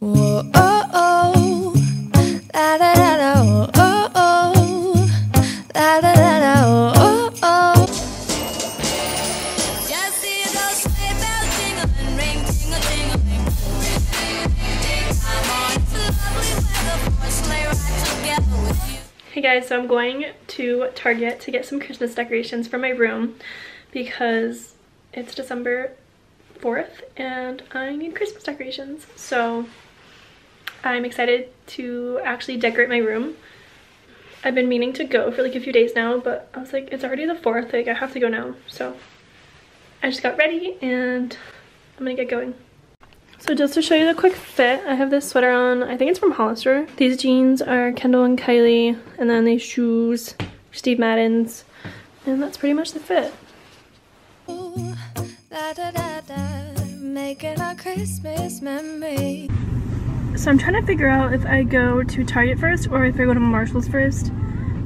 Hey guys, so I'm going to Target to get some Christmas decorations for my room because it's December 4th and I need Christmas decorations. So I'm excited to actually decorate my room. I've been meaning to go for like a few days now, but I was like, it's already the 4th, like I have to go now. So I just got ready and I'm gonna get going. So just to show you the quick fit, I have this sweater on, I think it's from Hollister. These jeans are Kendall and Kylie, and then these shoes, Steve Madden's, and that's pretty much the fit. La, da, da, da. So I'm trying to figure out if I go to Target first or if I go to Marshalls first.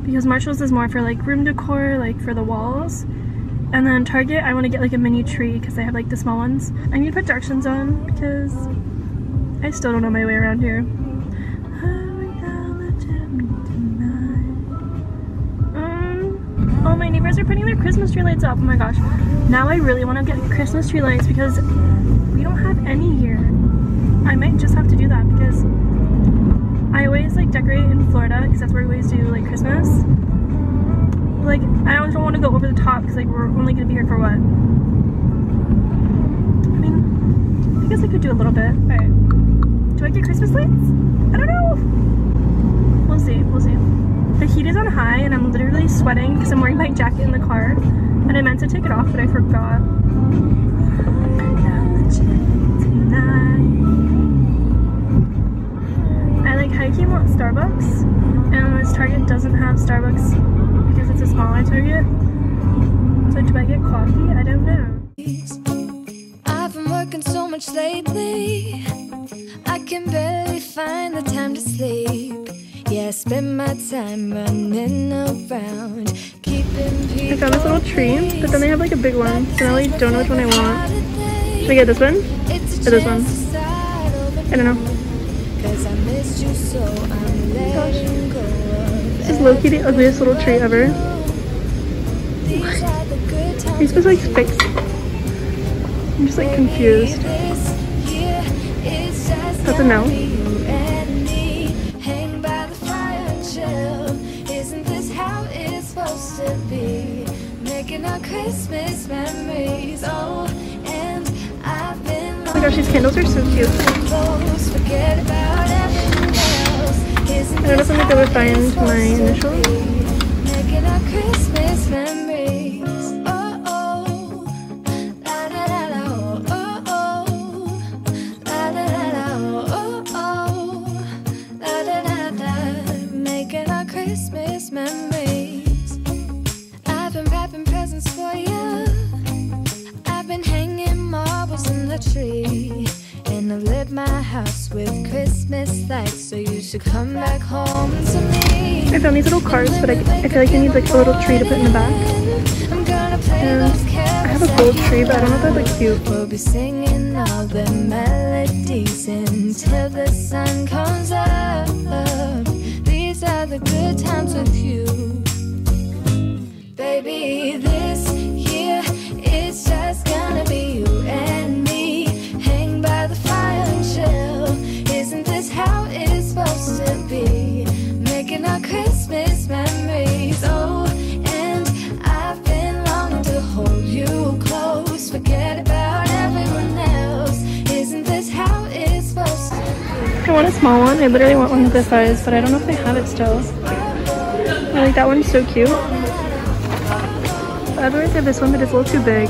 Because Marshalls is more for like room decor, like for the walls. And then Target, I want to get like a mini tree because I have like the small ones. I need to put directions on because I still don't know my way around here. Um, oh, my neighbors are putting their Christmas tree lights up. Oh my gosh. Now I really want to get Christmas tree lights because we don't have any here. I might just have to do that because I always like decorate in Florida because that's where we always do like Christmas. Like I always don't want to go over the top because like we're only gonna be here for what? I mean, I guess I could do a little bit. Alright. Do I get Christmas lights? I don't know. We'll see, we'll see. The heat is on high and I'm literally sweating because I'm wearing my jacket in the car. And I meant to take it off, but I forgot. Hiking want Starbucks, and this Target doesn't have Starbucks because it's a smaller Target. So do I get coffee? I don't know. I've been working so much lately. I can barely find the time to sleep. Yeah, I spend my time running around, keeping people. I found this little tree, but then they have like a big one, so I really don't know which one I want. Should I get this one? Or this one? I don't know. This is low-key the ugliest little tree ever. These are the good times Are you supposed to like fix? I'm just like confused. That's a no. gonna be you and me. Hang by the fire and chill. Isn't this how it's supposed to be? Making our Christmas memories. Oh, and I've been Oh my gosh, these candles are so cute. I don't know if I'm gonna find my initials. Found these little cards, but I, I feel like I need like a little tree to put in the back. And I have a gold tree, but I don't know if that looks cute. We'll be singing all the melodies until the sun comes up. These are the good times with you. Baby, this year it's just gonna be you small one. I literally want one this size, but I don't know if they have it still. I like that one's so cute. Otherwise, I have this one, but it's a little too big.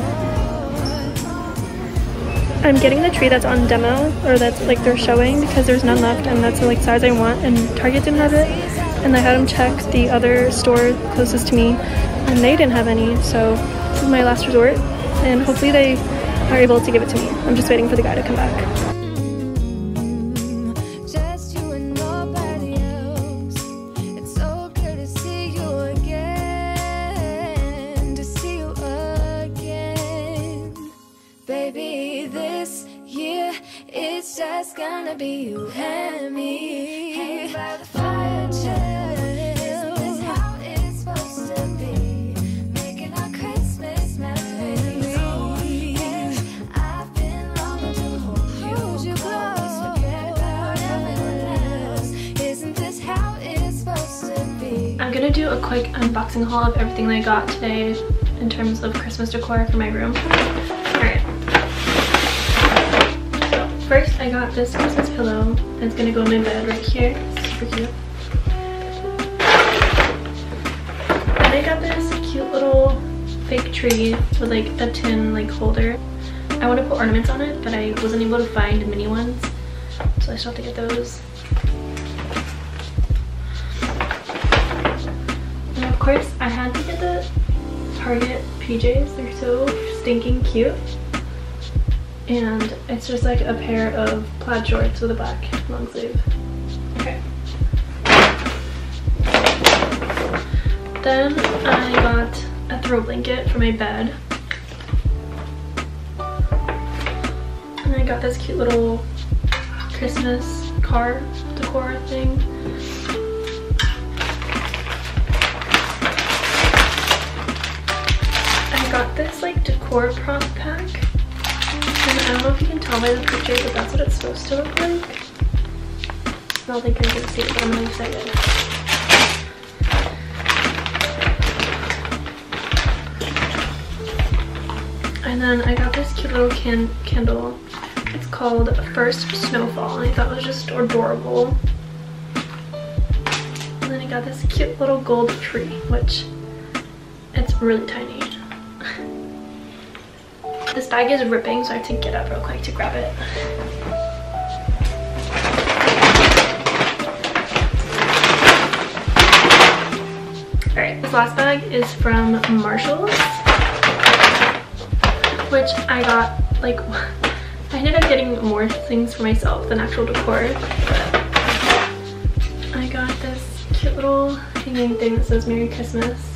I'm getting the tree that's on demo, or that's like they're showing, because there's none left, and that's the like size I want, and Target didn't have it. And I had them check the other store closest to me, and they didn't have any, so this is my last resort, and hopefully they are able to give it to me. I'm just waiting for the guy to come back. Forget about everyone else. Isn't this how it's supposed to be? I'm gonna do a quick unboxing haul of everything that I got today in terms of Christmas decor for my room. I got this Christmas pillow that's gonna go in my bed right here. Super cute. Then I got this cute little fake tree with like a tin like holder. I want to put ornaments on it, but I wasn't able to find mini ones. So I still have to get those. And of course, I had to get the Target PJs. They're so stinking cute. And it's just like a pair of plaid shorts with a black long sleeve. Okay. Then I got a throw blanket for my bed. And I got this cute little Christmas car decor thing. I got this like decor prop pack. I don't know if you can tell by the picture, but that's what it's supposed to look like. I don't think I can see it, but I'm really excited. And then I got this cute little can candle. It's called First Snowfall, and I thought it was just adorable. And then I got this cute little gold tree, which it's really tiny. This bag is ripping, so I have to get up real quick to grab it. Alright, this last bag is from Marshalls, which I got, like, I ended up getting more things for myself than actual decor, I got this cute little hanging thing that says Merry Christmas.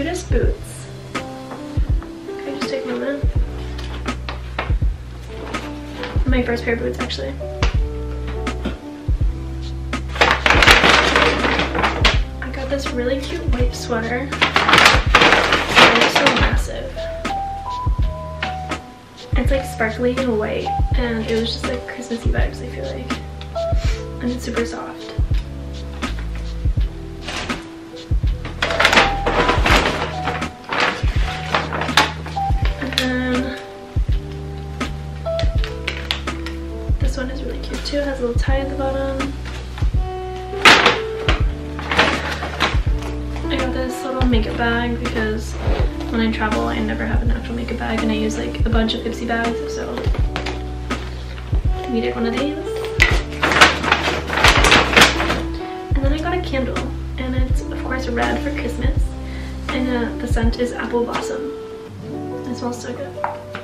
Cutest boots. Can I just take a moment? My first pair of boots, actually. I got this really cute white sweater. It's so massive. It's like sparkly and white, and it was just like Christmassy vibes, I feel like. And it's super soft. This one is really cute too. It has a little tie at the bottom. I got this little makeup bag because when I travel I never have an actual makeup bag and I use like a bunch of Ipsy bags so I needed one of these. And then I got a candle and it's of course red for Christmas and uh, the scent is apple blossom. It smells so good.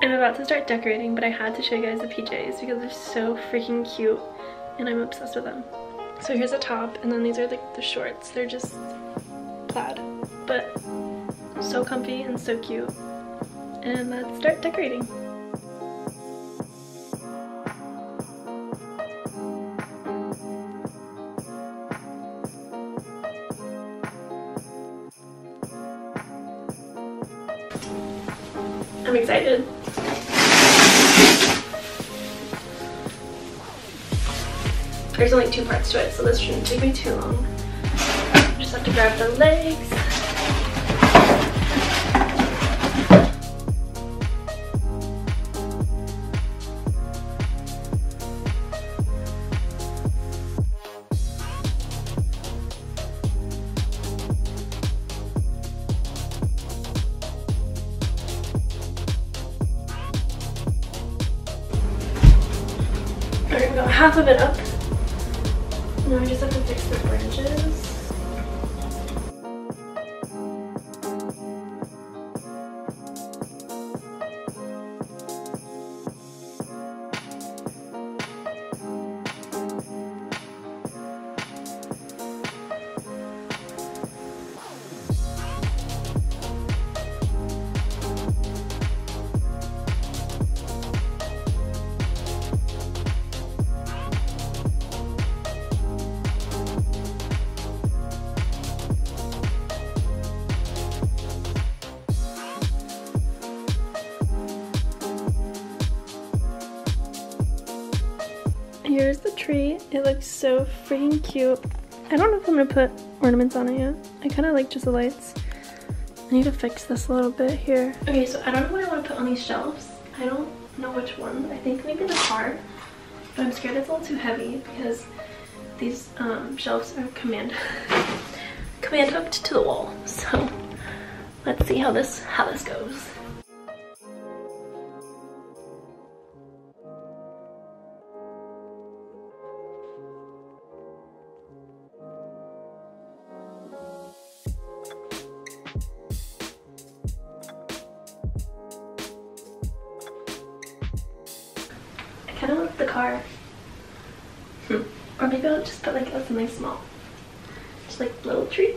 I'm about to start decorating, but I had to show you guys the PJs because they're so freaking cute and I'm obsessed with them. So here's the top and then these are like the shorts. They're just plaid, but so comfy and so cute. And let's start decorating. I'm excited. There's only two parts to it, so this shouldn't take me too long. Just have to grab the legs. Half of it up. Now we just have to fix the branches. Here's the tree. It looks so freaking cute. I don't know if I'm gonna put ornaments on it yet. I kind of like just the lights. I need to fix this a little bit here. Okay, so I don't know what I want to put on these shelves. I don't know which one. I think maybe the car, but I'm scared it's a little too heavy because these um, shelves are command command hooked to the wall. So let's see how this how this goes. Just like little tree.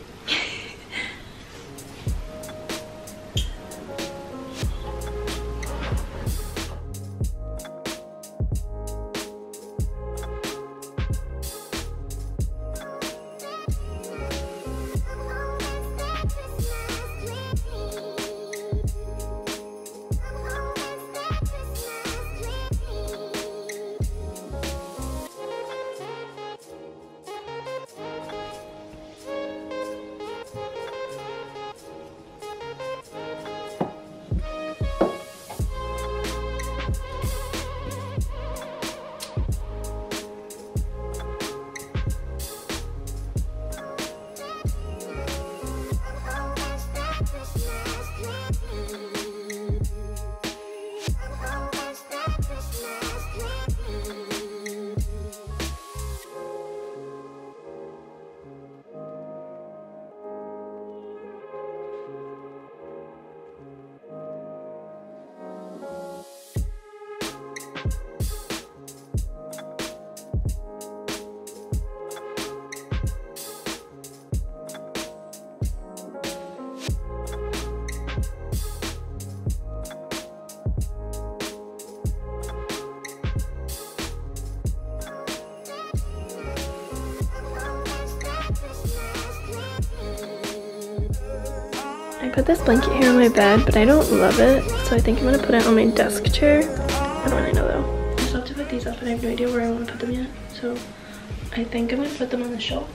Put this blanket here on my bed, but I don't love it, so I think I'm gonna put it on my desk chair. I don't really know though. I still have to put these up and I have no idea where I want to put them yet, so I think I'm gonna put them on the shelf.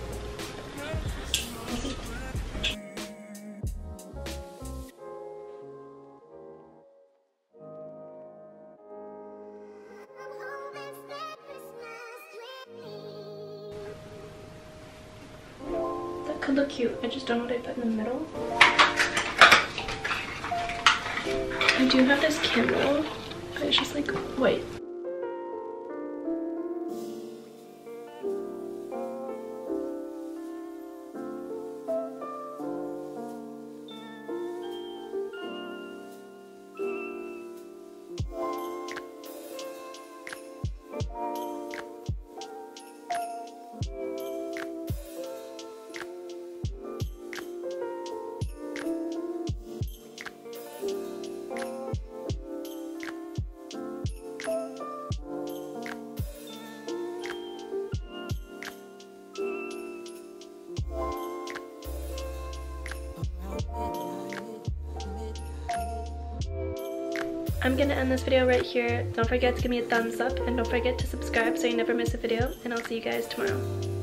That could look cute. I just don't know what I put in the middle. I do have this candle, but it's just like white. I'm gonna end this video right here. Don't forget to give me a thumbs up and don't forget to subscribe so you never miss a video and I'll see you guys tomorrow.